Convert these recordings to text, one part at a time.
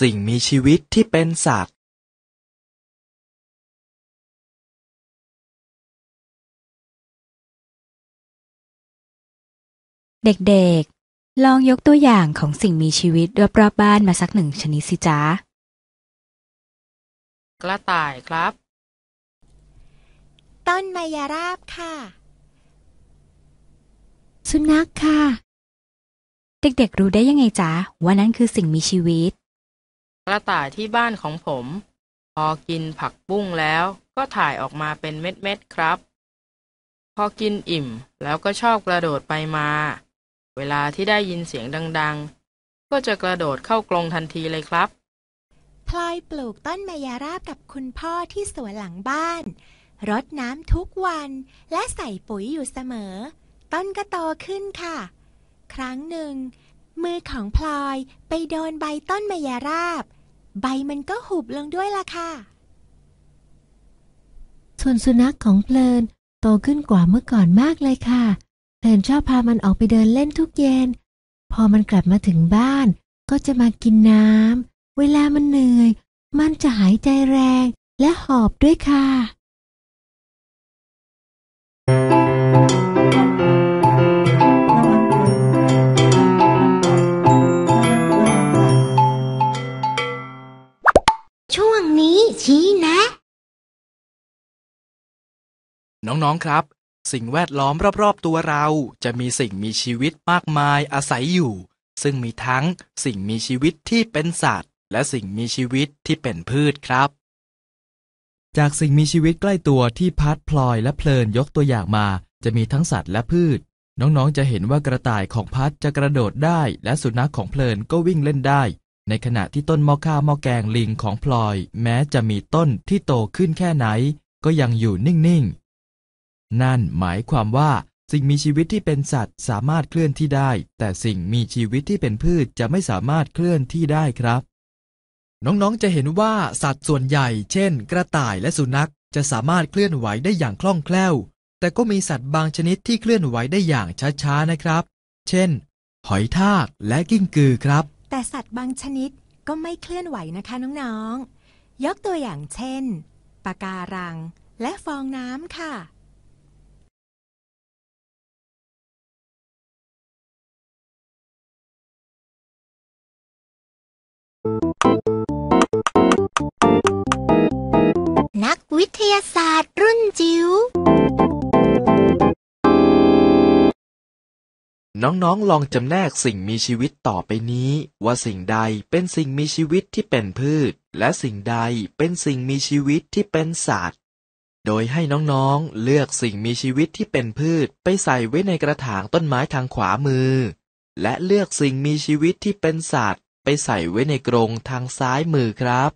สิ่งมีชีวิตที่เป็นสัตว์เด็กๆ ลองยกตัวอย่างของสิ่งมีชีวิตรอบๆบ้านมาสักหนึ่งชนิดสิจ๊ะ กระต่ายครับ ต้นมายราบค่ะ สุนัขค่ะ เด็กๆรู้ได้ยังไงจ๊ะว่านั่นคือสิ่งมีชีวิต กระต่ายที่บ้านของผม พอกินผักบุ้งแล้วก็ถ่ายออกมาเป็นเม็ดๆครับ พอกินอิ่มแล้วก็ชอบกระโดดไปมา เวลาที่ได้ยินเสียงดังๆ ก็จะกระโดดเข้ากรงทันทีเลยครับพลอยปลูกต้นมายราบกับคุณพ่อที่สวนหลังบ้าน รดน้ำทุกวันและใส่ปุ๋ยอยู่เสมอ ต้นก็โตขึ้นค่ะ ครั้งหนึ่ง มือของพลอยไปโดนใบต้นมายราบ ใบมันก็หุบลงด้วยล่ะค่ะ ส่วนสุนัขของเพลินโตขึ้นกว่าเมื่อก่อนมากเลยค่ะ เพลินชอบพามันออกไปเดินเล่นทุกเย็น พอมันกลับมาถึงบ้าน ก็จะมากินน้ำ เวลามันเหนื่อย มันจะหายใจแรงและหอบด้วยค่ะ น้อง ๆ ครับ สิ่งแวดล้อมรอบ ๆ ตัวเรา จะมีสิ่งมีชีวิตมากมายอาศัยอยู่ ซึ่งมีทั้งสิ่งมีชีวิตที่เป็นสัตว์ และสิ่งมีชีวิตที่เป็นพืชครับ จากสิ่งมีชีวิตใกล้ตัวที่พัดพลอยและเพลินยกตัวอย่างมา จะมีทั้งสัตว์และพืช น้องๆ จะเห็นว่ากระต่ายของพัดจะกระโดดได้ และสุนัขของเพลินก็วิ่งเล่นได้ในขณะที่ต้นมอข้าวมอแกงลิงของพลอย แม้จะมีต้นที่โตขึ้นแค่ไหน ก็ยังอยู่นิ่งๆ นั่นหมายความว่าสิ่งมีชีวิตที่เป็นสัตว์สามารถเคลื่อนที่ได้ แต่สิ่งมีชีวิตที่เป็นพืชจะไม่สามารถเคลื่อนที่ได้ครับ น้องๆจะเห็นว่าสัตว์ส่วนใหญ่ เช่น กระต่ายและสุนัขจะสามารถเคลื่อนไหวได้อย่างคล่องแคล่ว แต่ก็มีสัตว์บางชนิดที่เคลื่อนไหวได้อย่างช้าๆนะครับ เช่น หอยทากและกิ้งกือครับ แต่สัตว์บางชนิดก็ไม่เคลื่อนไหวนะคะน้องๆยกตัวอย่างเช่นปะการัง และฟองน้ำค่ะ วิทยาศาสตร์รุ่นจิ๋ว น้องๆ ลองจำแนกสิ่งมีชีวิตต่อไปนี้ ว่าสิ่งใดเป็นสิ่งมีชีวิตที่เป็นพืช และสิ่งใดเป็นสิ่งมีชีวิตที่เป็นสัตว์ โดยให้น้องๆ เลือกสิ่งมีชีวิตที่เป็นพืช ไปใส่ไว้ในกระถางต้นไม้ทางขวามือ และเลือกสิ่งมีชีวิตที่เป็นสัตว์ ไปใส่ไว้ในกรงทางซ้ายมือครับ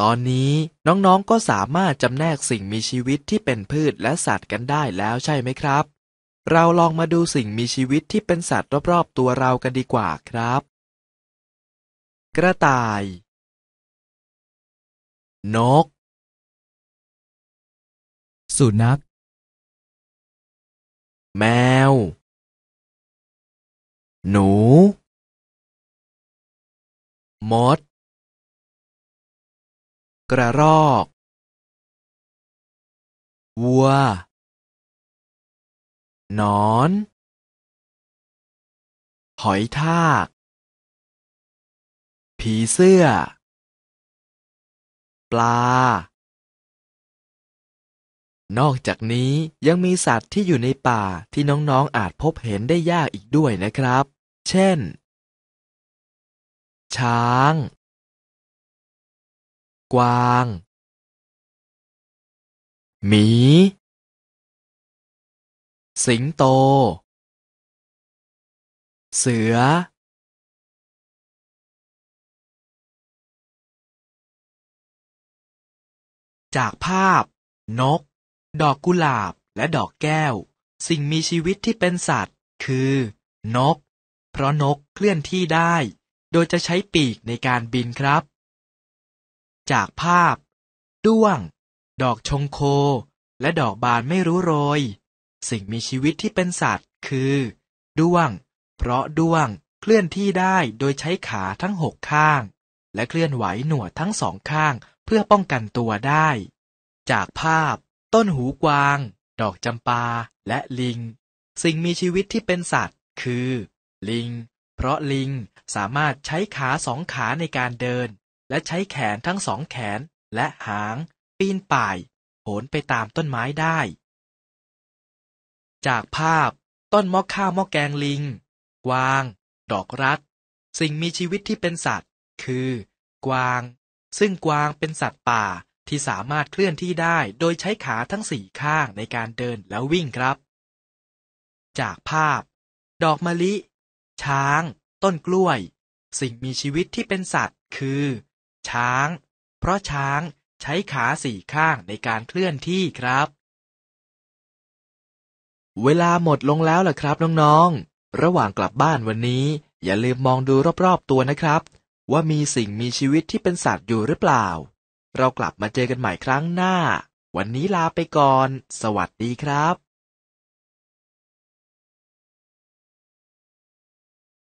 ตอนนี้น้องๆก็สามารถจำแนกสิ่งมีชีวิตที่เป็นพืชและสัตว์กันได้แล้วใช่ไหมครับ เราลองมาดูสิ่งมีชีวิตที่เป็นสัตว์รอบๆตัวเรากันดีกว่าครับ กระต่าย นก สุนัข แมว หนู มด กระรอกวัวนอน หอยทาก ผีเสื้อ ปลา นอกจากนี้ยังมีสัตว์ที่อยู่ในป่าที่น้องๆอาจพบเห็นได้ยากอีกด้วยนะครับ เช่น ช้าง กวางหมี สิงโต เสือ จากภาพ นก ดอกกุหลาบและดอกแก้ว สิ่งมีชีวิตที่เป็นสัตว์ คือ นก เพราะนกเคลื่อนที่ได้ โดยจะใช้ปีกในการบินครับ จากภาพ ด้วง ดอกชงโค และดอกบานไม่รู้โรย สิ่งมีชีวิตที่เป็นสัตว์ คือ ด้วง เพราะด้วงเคลื่อนที่ได้โดยใช้ขาทั้งหกข้าง และเคลื่อนไหวหนวดทั้งสองข้างเพื่อป้องกันตัวได้ จากภาพ ต้นหูกวาง ดอกจำปา และลิง สิ่งมีชีวิตที่เป็นสัตว์ คือ ลิง เพราะลิงสามารถใช้ขาสองขาในการเดิน และใช้แขนทั้งสองแขนและหาง ปีนป่ายโหนไปตามต้นไม้ได้ จากภาพ ต้นมอข้าวมอแกงลิง กวาง ดอกรักสิ่งมีชีวิตที่เป็นสัตว์ คือ กวาง ซึ่งกวางเป็นสัตว์ป่าที่สามารถเคลื่อนที่ได้โดยใช้ขาทั้งสี่ข้างในการเดินแล้ววิ่งครับ จากภาพ ดอกมะลิ ช้าง ต้นกล้วย สิ่งมีชีวิตที่เป็นสัตว์ คือ ช้าง เพราะช้างใช้ขาสี่ข้างในการเคลื่อนที่ครับ เวลาหมดลงแล้วล่ะครับน้องๆ ระหว่างกลับบ้านวันนี้ อย่าลืมมองดูรอบๆตัวนะครับ ว่ามีสิ่งมีชีวิตที่เป็นสัตว์อยู่หรือเปล่า เรากลับมาเจอกันใหม่ครั้งหน้า วันนี้ลาไปก่อน สวัสดีครับ